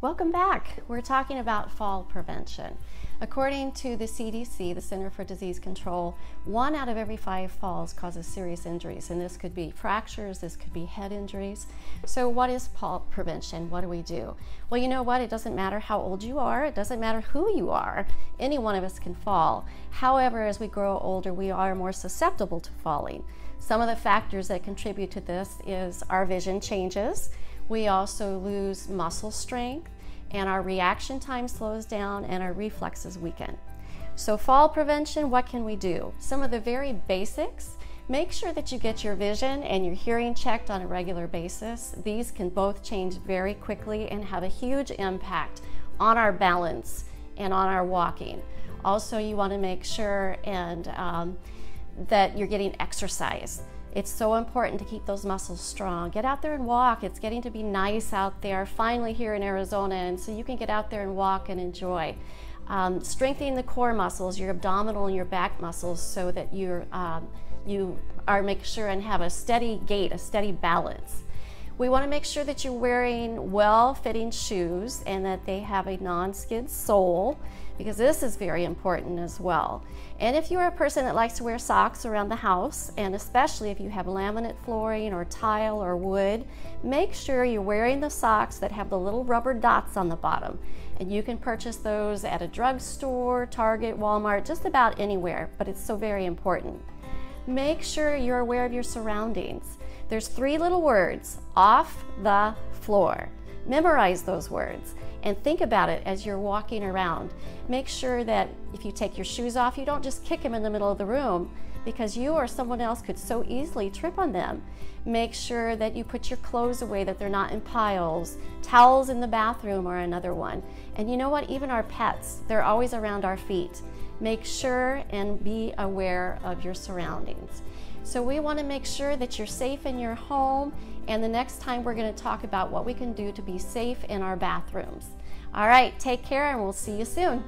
Welcome back. We're talking about fall prevention. According to the CDC, the Center for Disease Control, one out of every five falls causes serious injuries, and this could be fractures, this could be head injuries. So, what is fall prevention? What do we do? Well, you know what? It doesn't matter how old you are, it doesn't matter who you are. Any one of us can fall. However, as we grow older, we are more susceptible to falling. Some of the factors that contribute to this is our vision changes. We also lose muscle strength and our reaction time slows down and our reflexes weaken. So fall prevention, what can we do? Some of the very basics, make sure that you get your vision and your hearing checked on a regular basis. These can both change very quickly and have a huge impact on our balance and on our walking. Also, you want to make sure and um, that you're getting exercise. It's so important to keep those muscles strong. Get out there and walk. It's getting to be nice out there, finally here in Arizona, and so you can get out there and walk and enjoy. Um, strengthening the core muscles, your abdominal and your back muscles, so that you're, um, you are make sure and have a steady gait, a steady balance. We want to make sure that you're wearing well-fitting shoes and that they have a non-skid sole because this is very important as well. And if you're a person that likes to wear socks around the house, and especially if you have laminate flooring or tile or wood, make sure you're wearing the socks that have the little rubber dots on the bottom. And you can purchase those at a drugstore, Target, Walmart, just about anywhere, but it's so very important. Make sure you're aware of your surroundings. There's three little words, off the floor. Memorize those words and think about it as you're walking around. Make sure that if you take your shoes off, you don't just kick them in the middle of the room because you or someone else could so easily trip on them. Make sure that you put your clothes away, that they're not in piles. Towels in the bathroom are another one. And you know what? Even our pets, they're always around our feet. Make sure and be aware of your surroundings. So we want to make sure that you're safe in your home and the next time we're going to talk about what we can do to be safe in our bathrooms. All right, take care and we'll see you soon.